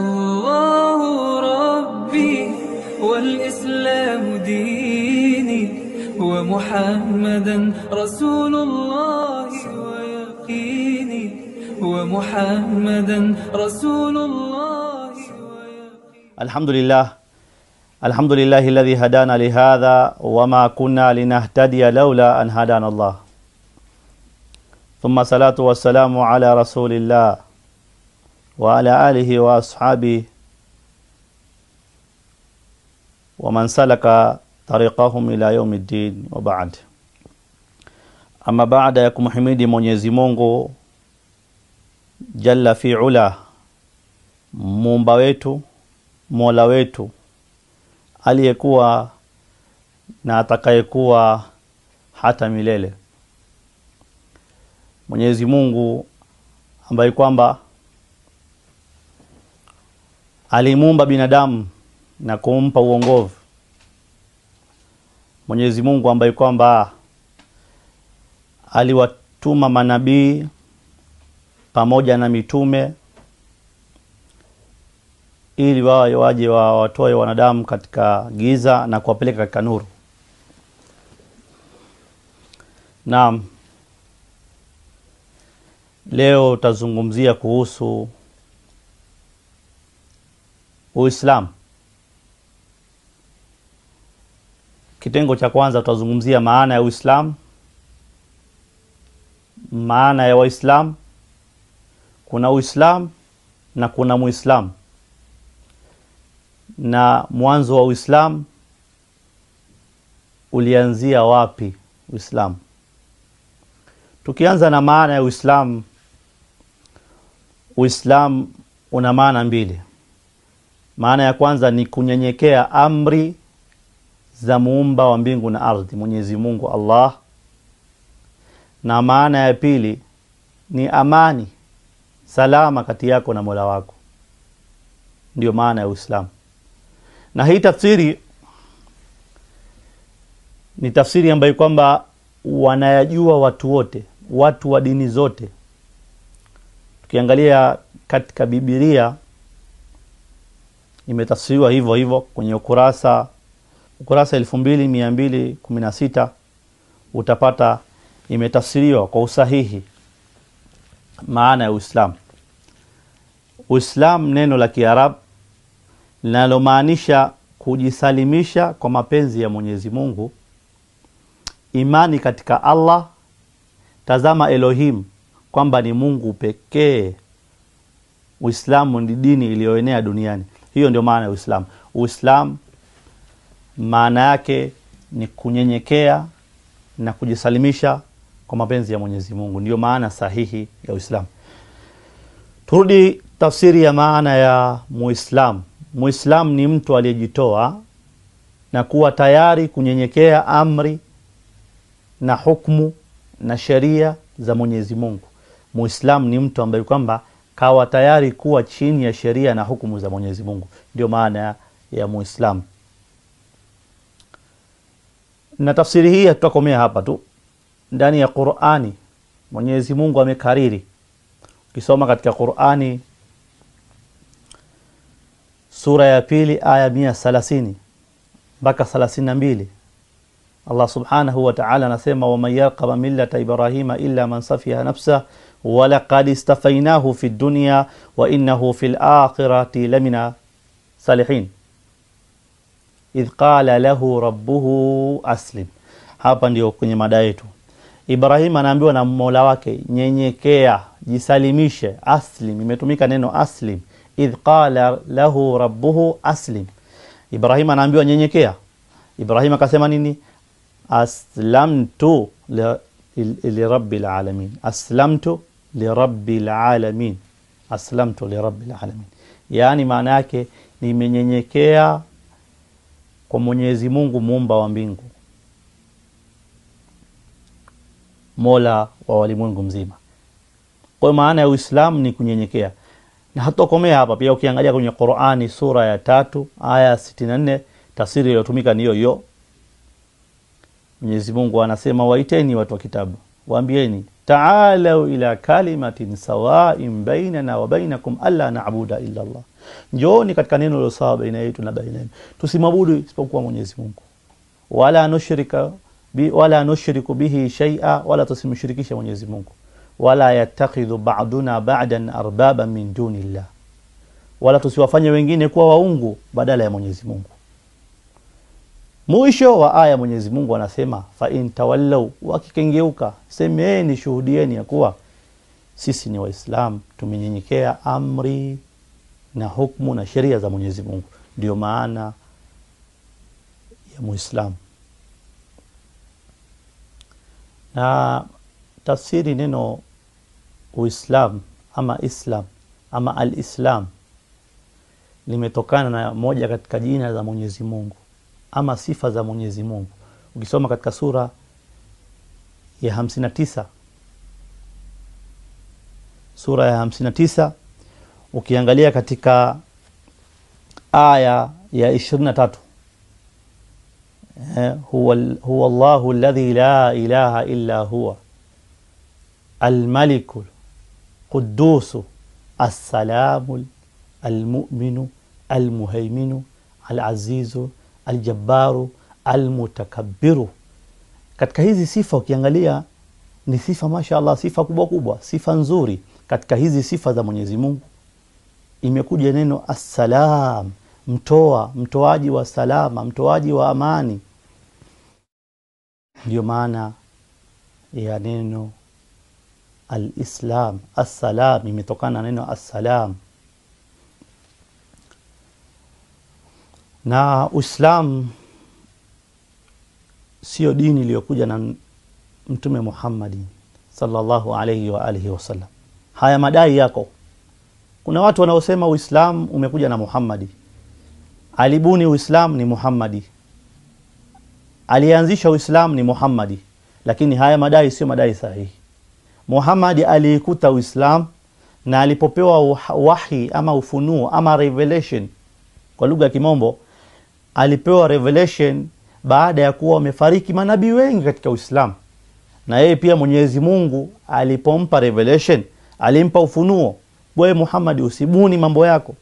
الله ربي والإسلام ديني ومحمدا رسول الله ويقيني ومحمدا رسول الله ويقيني. الحمد لله الحمد لله الذي هدانا لهذا وما كنا لنهتدي لولا أن هدانا الله. ثم الصلاة والسلام على رسول الله. وعلى آله وأصحابه ومن سلك طريقهم إلى يوم الدين وبعد ama baada ya kumhimidi mwenyezi mungu jalla fi ula muumba wetu mola wetu aliyekuwa na atakayekuwa hata milele mwenyezi mungu ambaye kwamba alimuumba binadamu na kumpa uongovu. Mwenyezi mungu ambaye kwamba aliwatuma manabii pamoja na mitume ili wawe waje wawatoe wanadamu katika giza na kuwapeleka katika nuru. Naam. Leo utazungumzia kuhusu uislamu kitengo cha kwanza tutazungumzia maana ya uislamu maana ya waislamu kuna uislamu na kuna muislamu na mwanzo wa uislamu ulianzia wapi uislamu tukianza na maana ya uislamu uislamu una maana mbili maana ya kwanza ni kunyenyekea amri za muumba wa mbingu na ardhi mwenyezi mungu allah. Na maana ya pili ni amani salama kati yako na mola wako. Ndio maana ya uislamu. Na hii tafsiri ni tafsiri ambayo kwamba wanayajua watu wote watu wa dini zote. Tukiangalia katika bibilia imetafsiriwa hivyo hivyo kwenye ukurasa ukurasa elfu mbili mia mbili kumi na sita utapata imetafsiriwa kwa usahihi maana ya uislamu. Uislamu neno la kiarabu linalomaanisha kujisalimisha kwa mapenzi ya mwenyezi mungu imani katika allah tazama elohim kwamba ni mungu pekee. Uislamu ni dini iliyoenea duniani hiyo ndio maana ya uislamu. Uislamu maana yake ni kunyenyekea na kujisalimisha kwa mapenzi ya mwenyezi mungu. Ndiyo maana sahihi ya uislamu. Turudi tafsiri ya maana ya muislamu. Muislamu ni mtu aliyejitoa na kuwa tayari kunyenyekea amri na hukmu na sheria za mwenyezi mungu. Muislamu ni mtu ambaye kwamba kawa tayari kuwa chini ya sheria na hukumu za mwenyezi mungu. Ndio maana ya, muislamu. Na tafsiri hii hatutakomea hapa tu. Ndani ya qurani mwenyezi mungu amekariri. Ukisoma katika qurani sura ya pili aya mia thalathini mpaka thalathini na mbili allah subhanahu wataala anasema waman yarqaba millata ibrahima illa man safiha nafsah walaqad istafainahu fi dunya wa innahu fi lakhirati lamina salihin. Idh qala lahu rabbuhu aslim. Hapa ndio kwenye mada yetu. Ibrahim anaambiwa na mola wake nyenyekea jisalimishe aslim. Imetumika neno aslim. Idh qala lahu rabbuhu aslim. Ibrahim anaambiwa nyenyekea. Ibrahim akasema nini? Aslamtu lirabi lalamin aslamtu lirabi lalamin aslamtu lirabi lalamin yaani maana yake nimenyenyekea kwa mwenyezi mungu muumba wa mbingu. Mola wa walimwengu mzima. Kwa maana ya uislamu ni kunyenyekea. Na hatokomea hapa. Pia ukiangalia kwenye qurani sura ya tatu aya sitini na nne tafsiri iliyotumika ni hiyo hiyo. Mwenyezi mungu anasema waiteni watu wa kitabu. Waambieni taalau ila kalimatin sawain bainana wa bainakum alla nabuda illa Allah, njooni katika neno lilo sawa baina yetu na baina yenu, tusimwabudu isipokuwa Mwenyezi Mungu, wala nushrika bi, wala nushriku bihi shay'a, wala tusimshirikishe Mwenyezi Mungu, wala yattakhidhu ba'duna ba'dan arbaba min duni llah, wala tusiwafanye wengine kuwa waungu badala ya Mwenyezi Mungu. Mwisho wa aya Mwenyezi Mungu anasema fa in wakikengeuka semeni, shuhudieni ya kuwa sisi ni Waislamu, tumenyenyekea amri na hukmu na sheria za Mwenyezi Mungu. Ndio maana ya Muislamu. Na tafsiri neno Uislam ama Islam ama Alislam limetokana na moja katika jina za Mwenyezi Mungu ama sifa za Mwenyezi Mungu. Ukisoma katika sura ya hamsini na tisa sura ya hamsini na tisa ukiangalia katika aya ya ishirini na tatu eh, huwa, huwa Allahu alladhi la ilaha illa huwa almaliku qudusu assalamu almuminu almuhaiminu alazizu aljabaru almutakabiru Katika hizi sifa ukiangalia ni sifa masha Allah, sifa kubwa kubwa, sifa nzuri. Katika hizi sifa za Mwenyezi Mungu imekuja neno assalam, mtoa, mtoaji wa salama, mtoaji wa amani. Ndiyo maana ya neno alislam, assalam imetokana na neno assalam na Uislamu sio dini iliyokuja na Mtume Muhammadi sallallahu alaihi wa alihi wasallam. Haya madai yako, kuna watu wanaosema Uislamu umekuja na Muhammadi, alibuni Uislamu ni Muhammadi, alianzisha Uislamu ni Muhammadi, lakini haya madai sio madai sahihi. Muhammadi aliikuta Uislamu na alipopewa wahi ama ufunuo ama revelation kwa lugha ya Kimombo, alipewa revelation baada ya kuwa wamefariki manabii wengi katika Uislamu, na yeye pia Mwenyezi Mungu alipompa revelation alimpa ufunuo, wewe Muhammad, usibuni mambo yako,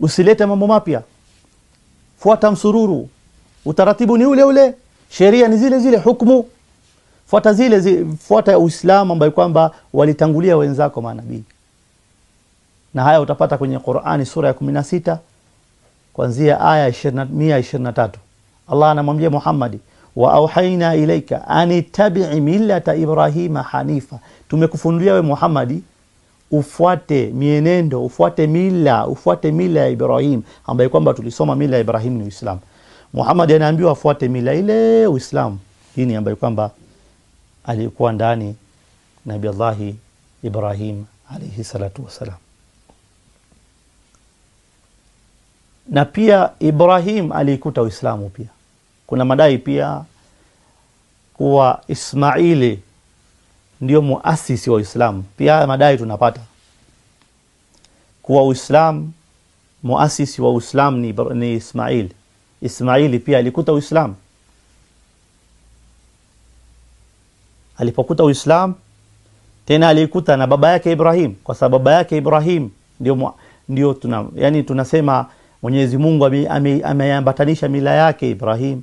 usilete mambo mapya, fuata msururu, utaratibu ni ule ule, sheria ni zile zile, hukumu. Fuata zile, zile fuata Uislamu ambayo kwamba walitangulia wenzako manabii, na haya utapata kwenye Qur'ani sura ya kumi na sita kuanzia aya mia ishirini na tatu Allah anamwambia Muhammadi, wa auhaina ilaika anitabii millata Ibrahima hanifa, tumekufunulia we Muhammadi ufuate mienendo, ufuate mila, ufuate mila ya Ibrahim ambaye kwamba tulisoma mila ya Ibrahim ni Uislamu. muhamadi anaambiwa afuate mila ile Uislamu, ni ambayo kwamba alikuwa ndani Nabii Allahi Ibrahim alaihi salatu wassalam. Na pia Ibrahim aliikuta Uislamu. Pia kuna madai pia kuwa Ismaili ndio muasisi wa Uislamu. Pia haya madai tunapata kuwa Uislamu, muasisi wa Uislamu ni, ni Ismaili. Ismaili pia alikuta Uislamu. Alipokuta Uislamu tena alikuta na baba yake Ibrahim, kwa sababu baba yake Ibrahim ndio, ndio tuna, yani tunasema Mwenyezi Mungu ameambatanisha mila yake Ibrahim,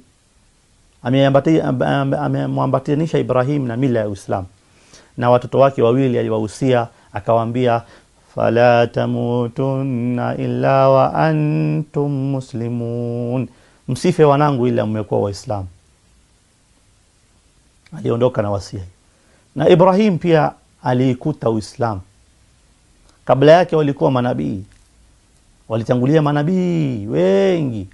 amemwambatanisha Ibrahim na mila ya Uislamu, na watoto wake wawili aliwahusia akawaambia, fala tamutunna illa wa antum muslimun, msife wanangu ila mmekuwa Waislamu. Aliondoka na wasia. Na Ibrahim pia aliikuta Uislamu, kabla yake walikuwa manabii walitangulia manabii wengi,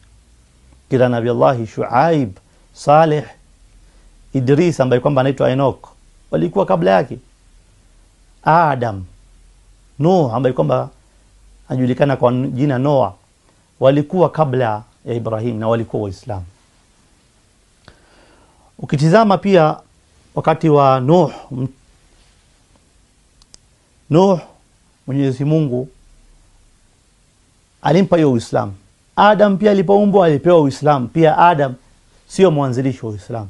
kila Nabii Allahi Shuaib, Saleh, Idris ambaye kwamba anaitwa Enoch walikuwa kabla yake, Adam, Nuh ambaye kwamba anajulikana kwa jina Noa, walikuwa kabla ya Ibrahim na walikuwa Waislamu. Ukitizama pia wakati wa Nuh, Nuh Mwenyezi Mungu alimpa hiyo Uislamu. Adam pia alipoumbwa alipewa Uislamu. Pia. Adam sio mwanzilishi wa Uislamu,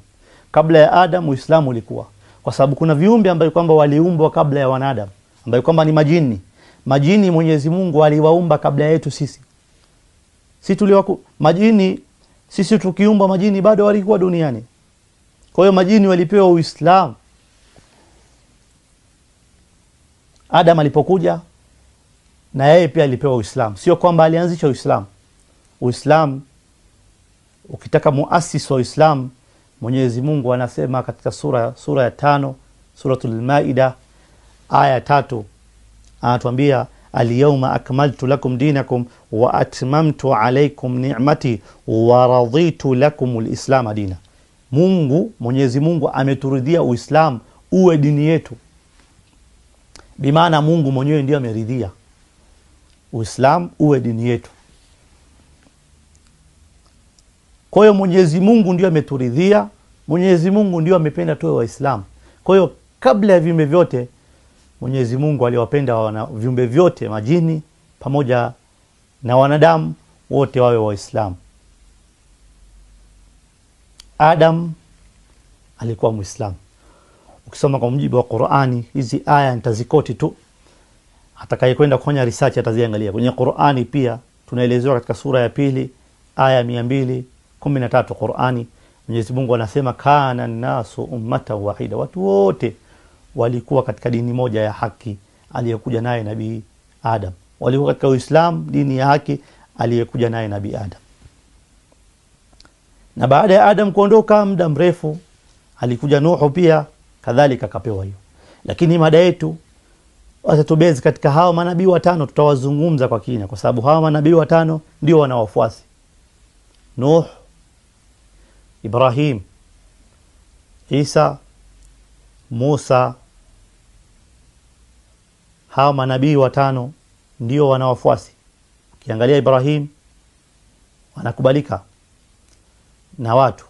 kabla ya Adam Uislamu ulikuwa, kwa sababu kuna viumbe ambayo kwamba waliumbwa kabla ya wanadamu ambayo kwamba ni majini. Majini mwenyezi mungu aliwaumba kabla yetu sisi. Si tuliwaku majini sisi tukiumba majini bado walikuwa duniani. Kwa hiyo majini walipewa uislamu. Adam alipokuja na yeye pia alipewa uislamu. Sio kwamba alianzisha uislamu. Uislamu ukitaka muasisi wa uislamu mwenyezi mungu anasema katika sura, sura ya tano suratul maida aya ya tatu anatuambia alyauma akmaltu lakum dinakum wa atmamtu alaikum ni'mati wa raditu lakum lislama dina. Mungu mwenyezi mungu ameturidhia Uislamu uwe dini yetu. Bimaana mungu mwenyewe ndio ameridhia uislam uwe dini yetu. Kwa hiyo mwenyezi mungu ndio ameturidhia mwenyezi mungu ndio amependa tuwe waislamu. Kwa hiyo kabla ya viumbe vyote mwenyezi mungu aliwapenda wana- viumbe vyote majini pamoja na wanadamu wote wawe waislamu. Adam alikuwa mwislamu ukisoma kwa mujibu wa qurani hizi aya nitazikoti tu atakayekwenda kufanya research ataziangalia. Kwenye qurani pia tunaelezewa katika sura ya pili aya mia mbili kumi na tatu qurani. Mwenyezi mungu anasema kana nasu ummatan wahida. Watu wote walikuwa katika dini moja ya haki aliyekuja naye nabii adam. Walikuwa katika Uislamu, dini ya haki aliyekuja naye nabii adam. Na baada ya adam kuondoka muda mrefu alikuja nuhu pia kadhalika akapewa hiyo. Lakini mada yetu watatubezi katika hawa manabii watano tutawazungumza kwa kina kwa sababu hawa manabii watano ndio wana wafuasi. Nuh ibrahim isa musa hawa manabii watano ndio wana wafuasi. Ukiangalia ibrahim wanakubalika na watu.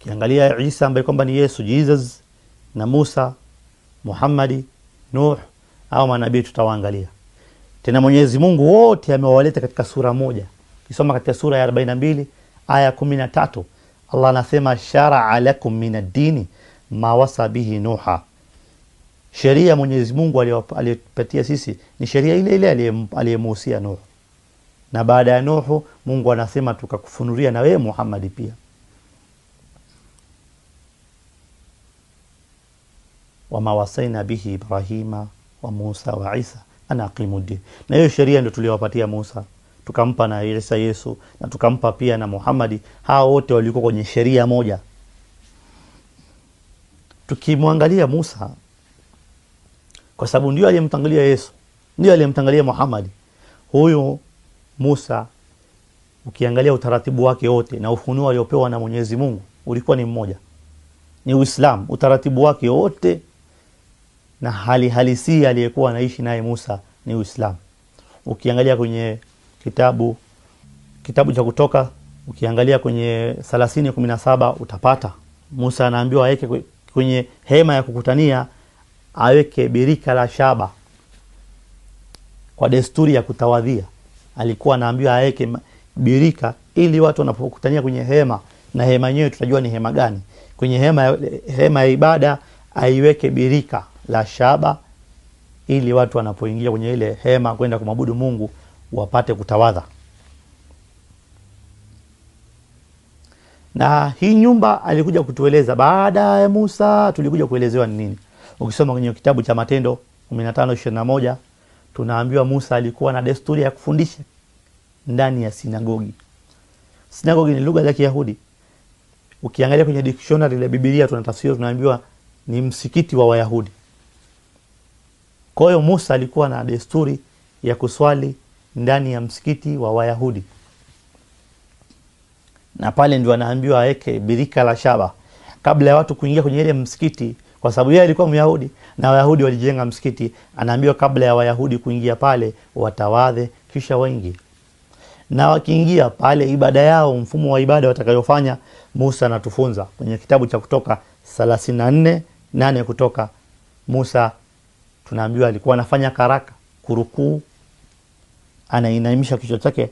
Ukiangalia isa ambaye kwamba ni yesu jesus na musa muhammadi nuh au manabii tutawaangalia. Tena mwenyezi mungu wote amewaleta katika sura moja. Kisoma katika sura ya 42 aya kumi na tatu. Allah anasema sharaa lakum min addini ma wasa bihi nuha. Sheria mwenyezi mungu aliyopatia sisi ni sheria ile ile aliyemuhusia nuhu. Na baada ya nuhu mungu anasema tukakufunuria na wewe muhammadi pia. Wama bihi ibrahima wa musa wa isa ana aqimu din. Na hiyo sheria ndio tuliyowapatia musa. Tukampa na isa yesu na tukampa pia na Muhammad hawa wote walikuwa kwenye sheria moja. Tukimwangalia musa kwa sababu ndio aliyemtangalia yesu ndio aliyemtangalia Muhammad huyu musa ukiangalia utaratibu wake wote na ufunuo aliopewa na mwenyezi mungu ulikuwa ni mmoja. Ni Uislamu. utaratibu wake wote na hali halisi aliyekuwa anaishi naye musa ni Uislamu. ukiangalia kwenye kitabu kitabu cha kutoka ukiangalia kwenye thelathini kumi na saba utapata musa anaambiwa aweke kwenye hema ya kukutania aweke birika la shaba kwa desturi ya kutawadhia. Alikuwa anaambiwa aweke birika ili watu wanapokutania kwenye hema na hema yenyewe tutajua ni hema gani. Kwenye hema, hema ya ibada aiweke birika la shaba ili watu wanapoingia kwenye ile hema kwenda kumwabudu mungu wapate kutawadha. Na hii nyumba alikuja kutueleza baada ya musa tulikuja kuelezewa ni nini. Ukisoma kwenye kitabu cha matendo 1521 tunaambiwa musa alikuwa na desturi ya kufundisha ndani ya sinagogi. Sinagogi ni lugha za kiyahudi. Ukiangalia kwenye dictionary la bibilia tunatafsiri tunaambiwa ni msikiti wa wayahudi kwa hiyo musa alikuwa na desturi ya kuswali ndani ya msikiti wa wayahudi. Na pale ndio anaambiwa aweke birika la shaba kabla ya watu kuingia kwenye ile msikiti kwa sababu yeye alikuwa myahudi na wayahudi walijenga msikiti. Anaambiwa kabla ya wayahudi kuingia pale watawadhe kisha waingie. Na wakiingia pale ibada yao mfumo wa ibada watakayofanya musa anatufunza kwenye kitabu cha kutoka 34 nane kutoka musa tunaambiwa alikuwa anafanya karaka kurukuu anainamisha kichwa chake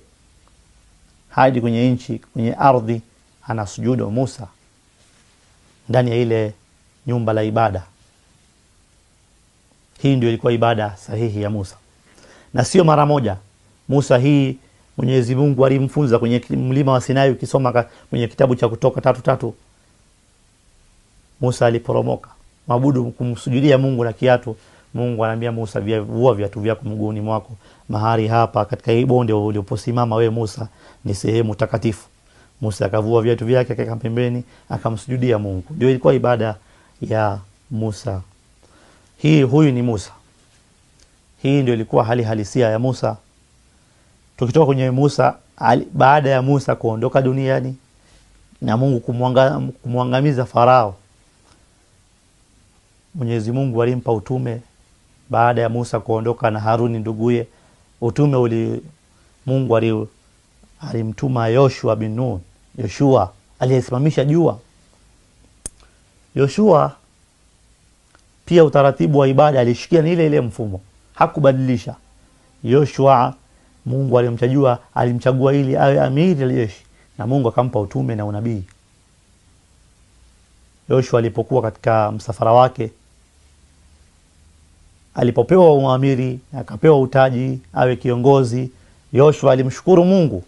hadi kwenye nchi kwenye ardhi ana sujudu musa ndani ya ile nyumba la ibada. Hii ndio ilikuwa ibada sahihi ya musa. Na sio mara moja. Musa hii mwenyezi mungu alimfunza kwenye mlima wa sinai ukisoma kwenye kitabu cha kutoka tatu tatu. Musa aliporomoka. Mabudu kumsujudia mungu na kiatu mungu anaambia musa "Via- vua viatu vyako mguuni mwako. Mahali hapa katika hii bonde uliposimama wewe musa ni sehemu takatifu. Musa akavua viatu vyake akaweka pembeni akamsujudia mungu. Ndio ilikuwa ibada ya musa. Hii huyu ni musa. Hii ndio ilikuwa hali halisia ya musa. Tukitoka kwenye musa ali, baada ya musa kuondoka duniani na mungu kumwanga, kumwangamiza farao mwenyezi mungu alimpa utume baada ya musa kuondoka na haruni nduguye utume uli mungu ali, alimtuma yoshua bin nun yoshua aliyesimamisha jua. Yoshua pia utaratibu wa ibada alishikia ni ile ile mfumo. Hakubadilisha. Yoshua mungu alimchagua alimchagua ili awe amiri aljeshi na mungu akampa utume na unabii. Yoshua alipokuwa katika msafara wake alipopewa uamiri akapewa utaji awe kiongozi yoshua alimshukuru mungu.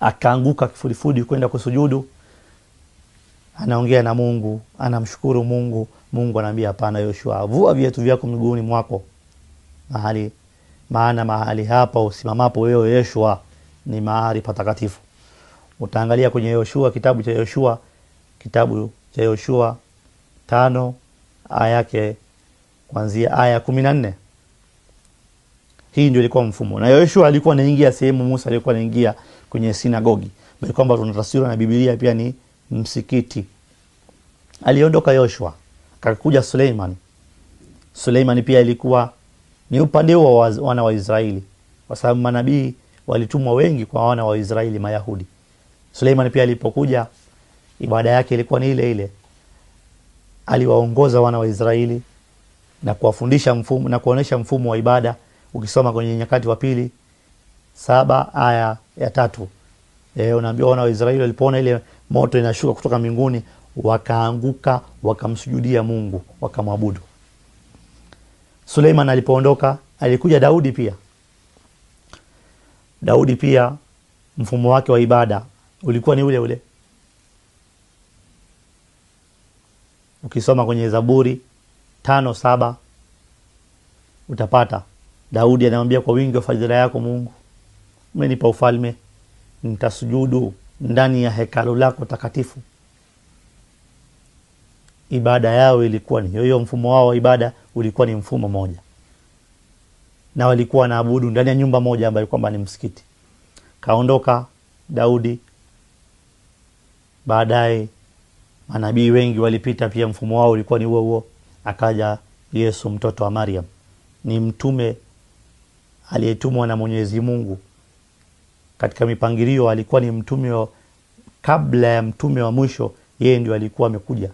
Akaanguka kifudifudi kwenda kusujudu. Anaongea na mungu anamshukuru mungu. Mungu anaambia hapana yoshua vua viatu vyako miguuni mwako. Mahali maana mahali hapa usimamapo wewe yoshua ni mahali patakatifu. Utaangalia kwenye yoshua kitabu cha yoshua kitabu cha yoshua tano aya yake kuanzia aya kumi na nne. Hii ndio ilikuwa mfumo. Na yoshua alikuwa anaingia sehemu musa alikuwa anaingia kwenye sinagogi. Bali kwamba tunatafsiri na Biblia pia ni msikiti. Aliondoka yoshua akakuja suleiman. Suleiman pia ilikuwa ni upande wa wana wa israeli. Kwa sababu manabii walitumwa wengi kwa wana wa israeli mayahudi. Suleiman pia alipokuja ibada yake ilikuwa ni ile ile. Aliwaongoza wana wa israeli na kuwafundisha mfumo na kuonesha mfumo wa ibada ukisoma kwenye nyakati wa pili saba aya ya tatu. E, unaambiwa wana wa israeli walipoona ile moto inashuka kutoka mbinguni wakaanguka wakamsujudia mungu wakamwabudu. Suleiman alipoondoka alikuja daudi pia. Daudi pia mfumo wake wa ibada ulikuwa ni ule ule. Ukisoma kwenye zaburi tano saba utapata. Daudi anamwambia kwa wingi wa fadhila yako mungu umenipa ufalme nitasujudu ndani ya hekalu lako takatifu. Ibada yao ilikuwa ni hiyo hiyo mfumo wao wa ibada ulikuwa ni mfumo moja na walikuwa wanaabudu ndani ya nyumba moja ambayo kwamba ni msikiti. Kaondoka daudi. Baadaye manabii wengi walipita pia mfumo wao ulikuwa ni huo huo akaja yesu mtoto wa mariam ni mtume aliyetumwa na mwenyezi mungu. Katika mipangilio alikuwa ni mtume wa, kabla ya mtume wa mwisho yeye ndio alikuwa amekuja.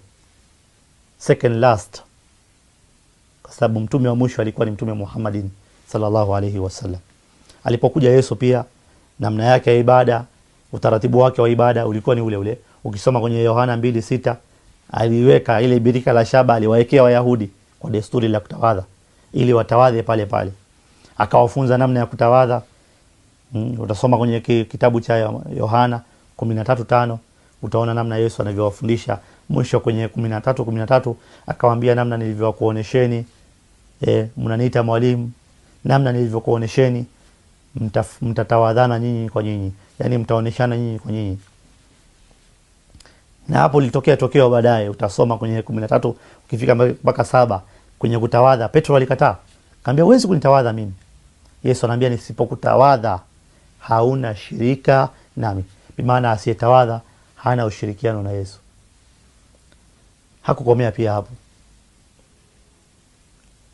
Second last. Kwa sababu mtume wa mwisho alikuwa ni mtume muhammadin sallallahu alaihi wasallam alipokuja yesu pia namna yake ya ibada utaratibu wake wa ibada ulikuwa ni ule ule. Ukisoma kwenye yohana mbili sita aliweka ile birika la shaba aliwaekea wayahudi kwa desturi la kutawadha ili watawadhe pale pale. Akawafunza namna ya kutawadha. Mm, utasoma kwenye kitabu cha yohana kumi na tatu tano utaona namna yesu anavyowafundisha. Mwisho kwenye kumi na tatu kumi na tatu akawambia namna nilivyokuonesheni e, mnaniita mwalimu namna nilivyokuonesheni mtatawadhana nyinyi kwa nyinyi yani mtaoneshana nyinyi kwa nyinyi na hapo litokea tokeo baadaye utasoma kwenye kumi na tatu ukifika mpaka saba kwenye kutawadha. Petro alikataa. Kaambia huwezi kunitawadha mimi. Yesu anaambia nisipokutawadha hauna shirika nami. Bimaana asiyetawadha hana ushirikiano na yesu. Hakukomea pia hapo.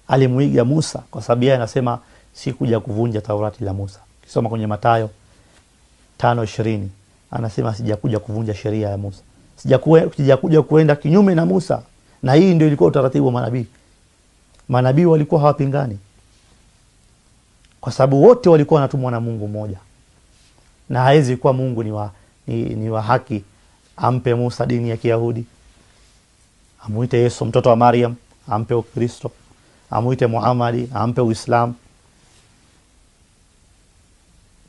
Alimwiga musa kwa sababu yeye anasema sikuja kuvunja taurati la musa. Ukisoma kwenye matayo tano ishirini anasema sijakuja kuvunja sheria ya musa sijakuja kuenda kinyume na musa. Na hii ndio ilikuwa utaratibu wa manabii. Manabii walikuwa hawapingani. Kwa sababu wote walikuwa wanatumwa na mungu mmoja. Na hawezi kuwa mungu ni wa, ni, ni wa haki ampe musa dini ya kiyahudi. Amwite yesu mtoto wa mariam ampe ukristo. Amwite Muhamadi ampe Uislamu,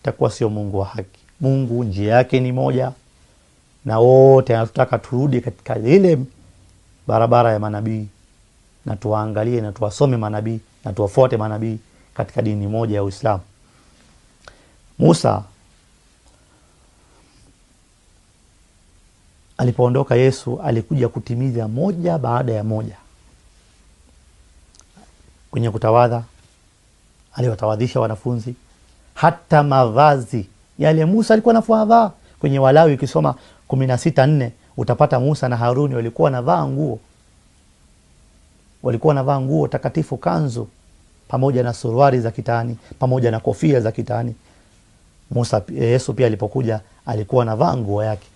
itakuwa sio Mungu wa haki. Mungu njia yake ni moja, na wote anatutaka turudi katika ile barabara ya manabii na tuwaangalie na tuwasome manabii na tuwafuate manabii katika dini moja ya Uislamu. Musa alipoondoka, Yesu alikuja kutimiza moja baada ya moja. Kwenye kutawadha aliwatawadhisha wanafunzi, hata mavazi yale Musa alikuwa anavaa. Kwenye Walawi ukisoma kumi na sita nne utapata Musa na Haruni walikuwa wanavaa nguo walikuwa wanavaa nguo takatifu, kanzu pamoja na suruali za kitani pamoja na kofia za kitani. Musa, Yesu pia alipokuja alikuwa anavaa nguo yake.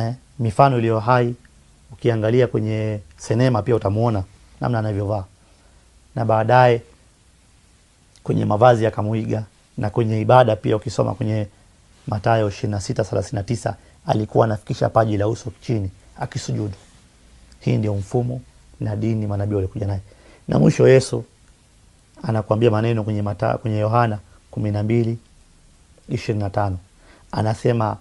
Eh, mifano iliyo hai ukiangalia kwenye sinema pia utamuona namna anavyovaa, na baadaye kwenye mavazi ya kamuiga na kwenye ibada pia ukisoma kwenye Na tisa alikuwa anafikisha paji la uso chini akisujudu. Hii ndio mfumo na dini manabii walikuja naye, na mwisho Yesu anakuambia maneno kwenye mata, kwenye Yohana kumi na mbili ishirini na tano anasema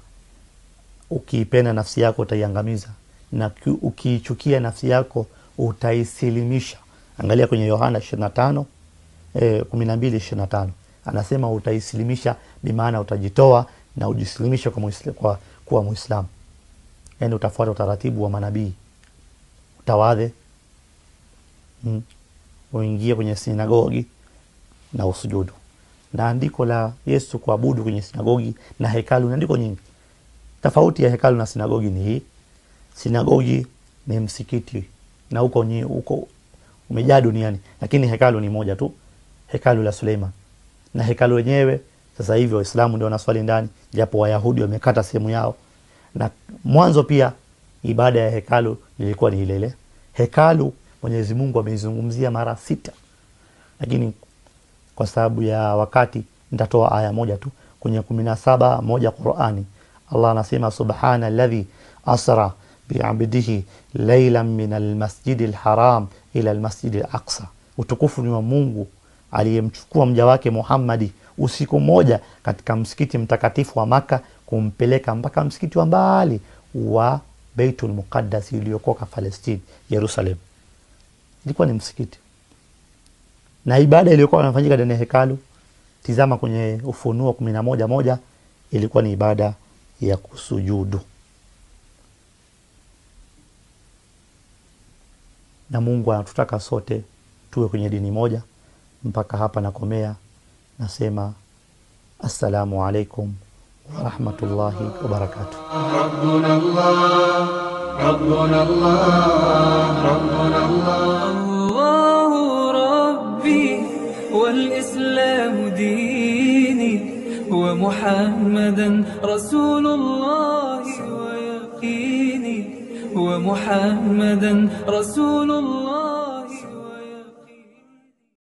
ukiipenda nafsi yako utaiangamiza na ukiichukia nafsi yako utaisilimisha. Angalia kwenye Yohana ishirini na tano kumi na mbili ishirini na tano anasema utaisilimisha, bimaana utajitoa na ujisilimishe kwa, kwa kuwa Muislamu, yaani utafuata utaratibu wa manabii, utawadhe Mm. uingie kwenye sinagogi na usujudu. Na andiko la Yesu kuabudu kwenye sinagogi na hekalu, na andiko nyingi. Tofauti ya hekalu na sinagogi ni hii: sinagogi ni msikiti na huko ni huko umejaa duniani, lakini hekalu ni moja tu, hekalu la Suleiman. Na hekalu lenyewe sasa hivi Waislamu ndio wanaswali ndani, japo Wayahudi wamekata sehemu yao. Na mwanzo pia ibada ya hekalu ilikuwa ni ile ile hekalu Mwenyezi Mungu ameizungumzia mara sita, lakini kwa sababu ya wakati nitatoa aya moja tu kwenye kumi na saba moja Qurani. Allah anasema subhana alladhi asra biabdihi laylan min almasjidi lharam ila almasjidi alaqsa, utukufu ni wa Mungu aliyemchukua mja wake Muhammadi usiku mmoja katika msikiti mtakatifu wa Maka kumpeleka mpaka msikiti wa mbali wa Beitul Muqaddas iliyokoka Palestine, Yerusalem ilikuwa ni msikiti na ibada iliyokuwa inafanyika ndani ya hekalu. Tizama kwenye Ufunuo kumi na moja moja ilikuwa ni ibada ya kusujudu. Na Mungu anatutaka sote tuwe kwenye dini moja. Mpaka hapa nakomea, nasema assalamu alaikum warahmatullahi wabarakatuh. ربنا الله ربنا الله ربنا الله الله ربي والإسلام ديني ومحمدا رسول الله ويقيني ومحمدا رسول الله